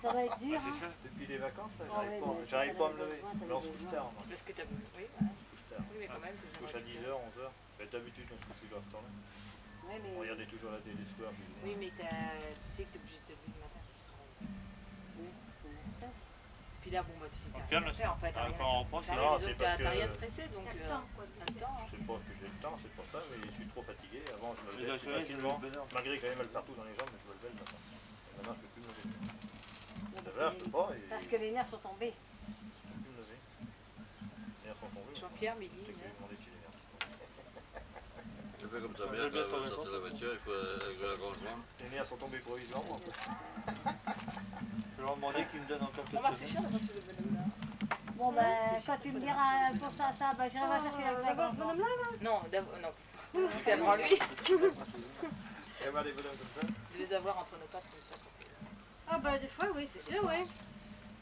Ça va être dur, Ah, hein. c'est ça Depuis les vacances, là, Ah j'arrive ouais, pas, mais j'arrive t'as pas à me lever. t'as Mais on se besoin. couche tard. C'est parce que t'as besoin. Oui, voilà. Oui, mais quand même, On se c'est couche à 10h, 11h. Ben, D'habitude, on se couche toujours à ce temps-là. Ouais, mais... On regardait toujours la télé le soir. Oui, mais t'as- tu sais que t'es obligé de te lever le matin. tu travailles. Oui, c'est ça. Puis là, bon, bah, tu sais que t'as rien à faire. En fait, t'as ah, rien quand on à faire. t'as t'as rien de pressé, donc. T'as le euh, temps, quoi. t'as le temps. hein. C'est pas que j'ai le temps, c'est pour ça, mais je suis trop fatigué. Avant, je me levais plus facilement. Malgré que j'avais mal partout dans les jambes, mais je me levais le matin. Maintenant, je peux plus me lever. Parce que je les- peux pas. Et... Parce que les nerfs sont tombés. Je. Jean-Pierre, que je vais demander si les nerfs sont tombés. Je fais comme ta mère, bien quand elle va sortir de la voiture, il faut la conjointe. Les nerfs sont tombés provisoirement. quoi. Je vais leur demander qu'ils me donnent encore quelques d'avoir ce bonhomme-là. Bon, ben, quand tu me diras pour ça, ça, ben, j'irai voir chercher la ce bonhomme-là, Non, d'abord, non. C'est avant lui. Et avoir des bonhommes comme ça. De les avoir entre nos pattes comme ça. Ah bah des fois oui, c'est sûr, oui.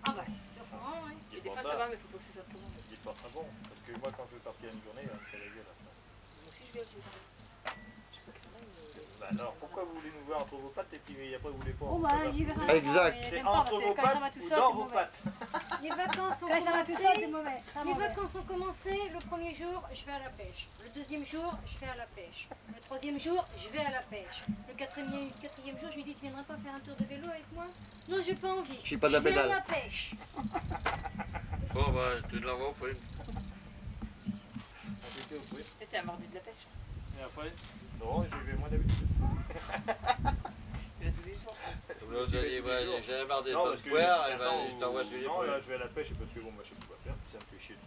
Ah bah c'est sûr, vraiment, oui. Et des fois, ça. ça va, mais faut pas que ce soit trop long. Il est pas très bon. Parce que moi, quand je veux partir une journée, il me fait la gueule après. Moi aussi, je vais. Je que ça va, mais. Bah alors, pourquoi vous voulez nous voir entre vos pattes et puis après vous voulez pas Bon, j'y verrai. Exact. C'est entre vos pattes ou dans vos mauvais. pattes. Les vacances ont commencé. Les vacances ont commencé, le premier jour, je vais à la pêche. Le deuxième jour, je vais à la pêche. Le troisième jour, je vais à la pêche. Le quatrième, quatrième jour, je lui dis, tu viendras pas faire un tour de vélo avec moi? Non, j'ai pas envie. Je suis pas de la Je vais à pédale. la pêche. Bon, bah, tu te la vois, Pauline. On était au bruit. Et c'est un mordu de la pêche. Et après, Non, j'y vais moins d'habitude. Tu vas tous les jours. L'autre, il dit, ouais, j'en ai marre des Non, bonnes parce que poires, le elle va- matin je t'envoie les Non, là, je vais à la pêche parce que bon, moi, je sais plus quoi faire, puis ça me fait chier de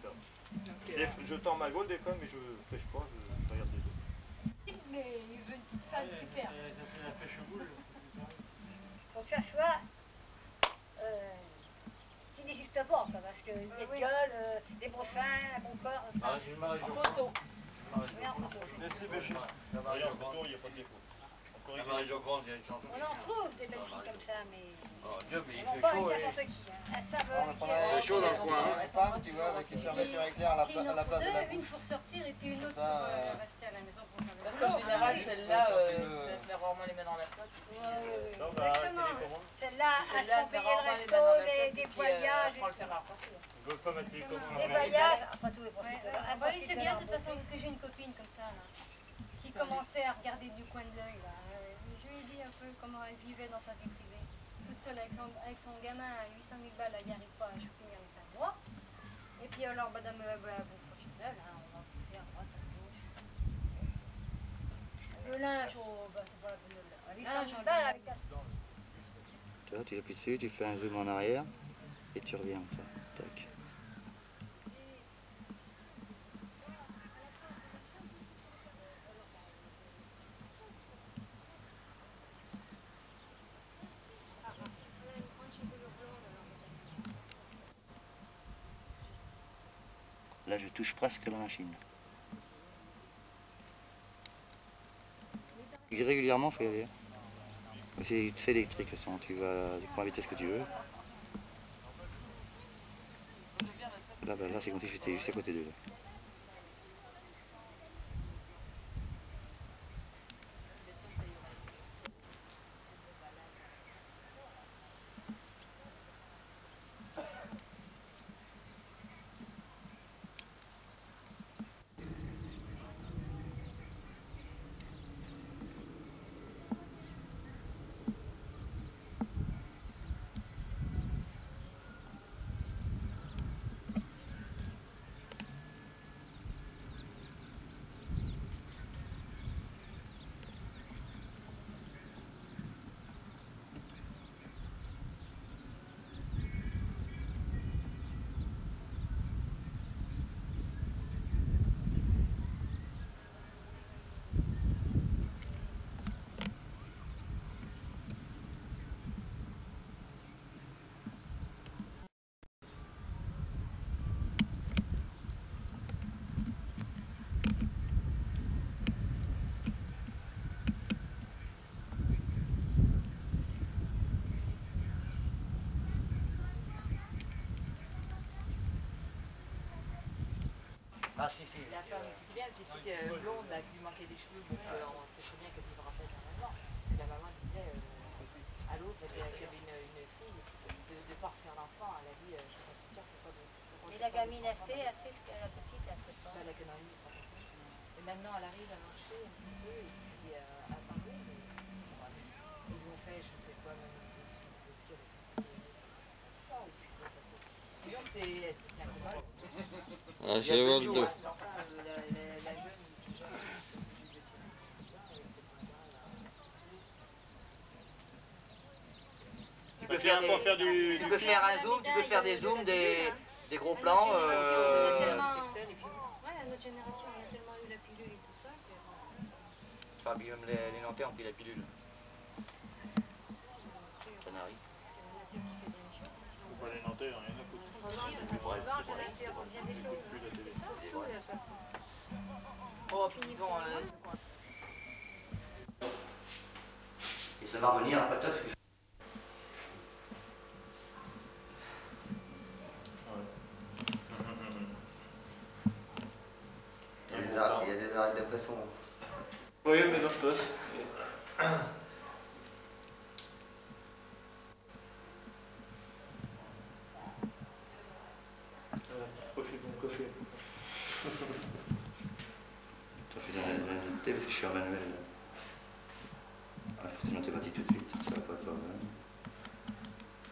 faire Des fois, Je tends ma gaule des fois, mais je pêche pas, je, je regarde les dos. Mais il veut une petite femme super. euh, ça, c'est la pêche boule. Faut que ça soit. Euh, qui n'existe pas, quoi, parce qu'il y a de gueule, euh, des beaux seins, un bon corps. Ah, Enfin, j'ai une Marie en photo. Oui, photo, Grande. il n'y a pas de défaut. On La corrige Marie Jo Grande, il y a une chanson. On en trouve des belles filles comme ça, mais. Oh, Dieu, mais il Elles vont fait pas chaud. n'importe qui. Hein. Chaud dans le coin, hein. Une femme, tu vois, avec une fermeture éclair à la, à place de la une pour sortir et puis une autre Ça, pour euh, euh, rester à la maison pour faire le Parce qu'en général, Ah, celle-là, Ouais, euh, ça se met rarement les mains dans la poche. ouais, ouais, ouais, Non, Exactement. Celle-là, font se met payer le rarement les resto, mains dans la des, voyages, à des voyages, enfin tout est. Ah, bah oui, c'est bien de toute façon parce que j'ai une copine comme ça là, qui commençait à regarder du coin de l'œil là. Euh, Je lui ai dit un peu comment elle vivait dans sa vie privée, toute seule avec son, avec son gamin à 800 000 balles, elle n'y arrive pas à choper avec un mois. Et puis alors madame, euh, bah, vous chez elle, hein, on va pousser à droite, à gauche. Le linge, oh, bah, c'est pas la peine de le linge, on avec Tu vois, tu appuies dessus, tu fais un zoom en arrière et tu reviens. toi. Tac. Là, je touche presque la machine. Régulièrement, faut y aller. C'est électrique, façon. Tu vas, prends la vitesse que tu veux. Là, ben, là c'est comme si j'étais juste à côté d'eux. Ah si, si. La femme, te souviens, la petite fille euh, blonde là, qui lui manquait des cheveux, bon, euh, on sait très bien qu'elle vivra pas éternellement. La maman disait euh, à l'autre qui avait une, une fille de ne pas refaire l'enfant. Elle a dit euh, Je suis pas sûre, faut pas de. de- la faut pas de- gamine, elle pas fait, elle fait ce que la petite, elle fait pas. Connerie, ils sont pas compte. Et maintenant, elle arrive à marcher un petit peu et puis euh, à parler. mais. Ils lui ont fait, je ne sais quoi, même pas mal, là. Tu peux faire, des- tu peux faire un zoom, tu peux faire des zooms, des, des gros plans. Euh, génération, on a tellement eu la pilule et tout ça que. Enfin, même les, les Nantais ont pris la pilule. Faut pas les nantais, rien Et ça va revenir à patate. Il y a des arrêts- de dépression. Oui, mais non, je passe. Coffee, bon coffee. Toi, fais de la en manuel. Ah, faut te monter parti tout de suite, ça va pas toi. hein.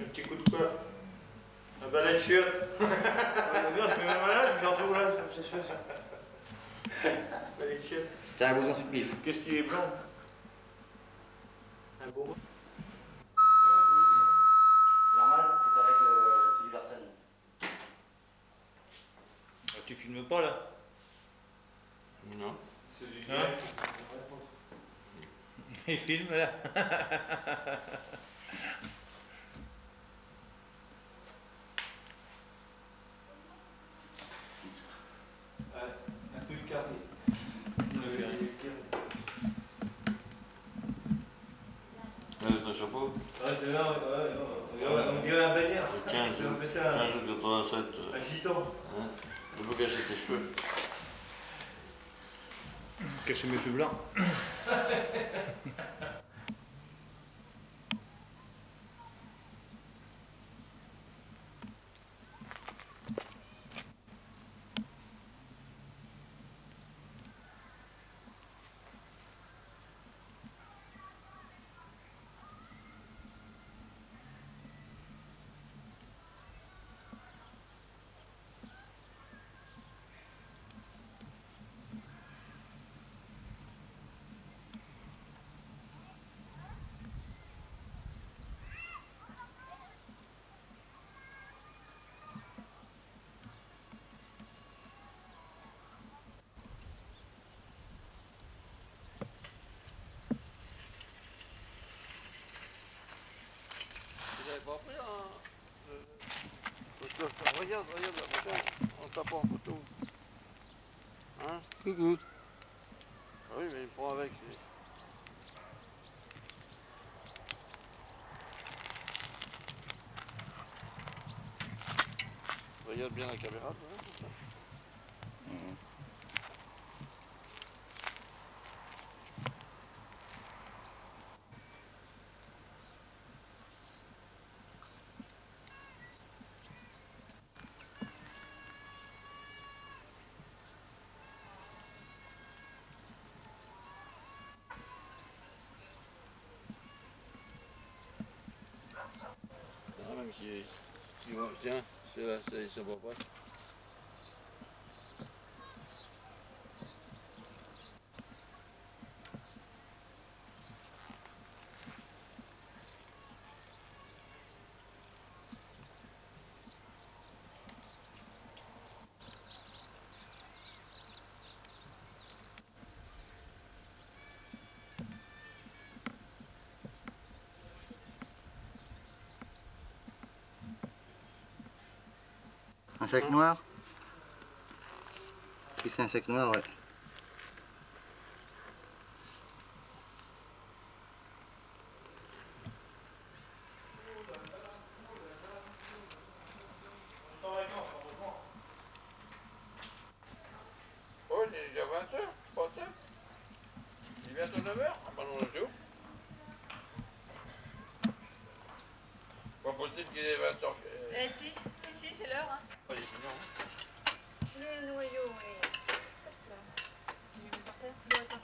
Un petit coup de coiffe. Un balai de chiottes? ouais, je me mets malade, j'en trouve là, c'est sûr. Balai de chiottes. T'as un bouton sur le pif. Qu'est-ce qui est blanc Un beau. C'est normal, c'est avec le celui d'Arsène. Ah, tu filmes pas là? Non. Hein Il filme là Un peu de carré. Le carré. Un chapeau Ouais, c'est là, ouais, ouais, ouais. On dirait un bannière. Le 15 Je août fais ça, 15 août 87. euh, un gitan. hein. Je peux cacher tes cheveux. Cacher mes cheveux blancs. Regarde, regarde la en tapant en photo. Hein Coucou. Ah oui, mais il prend avec. lui. Regarde bien la caméra, hein, Tiens, c'est bon. Insecte noir Puis c'est insecte noir, ouais. Oh, il est déjà 20h, pas ça Il est bientôt 9h Ah bah non, je joue. Pas possible qu'il est 20h. Eh si, si, c'est l'heure. Hein les. Hein. Le noyau est... Là. Il est par terre Non, a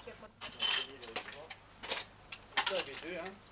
pas deux, hein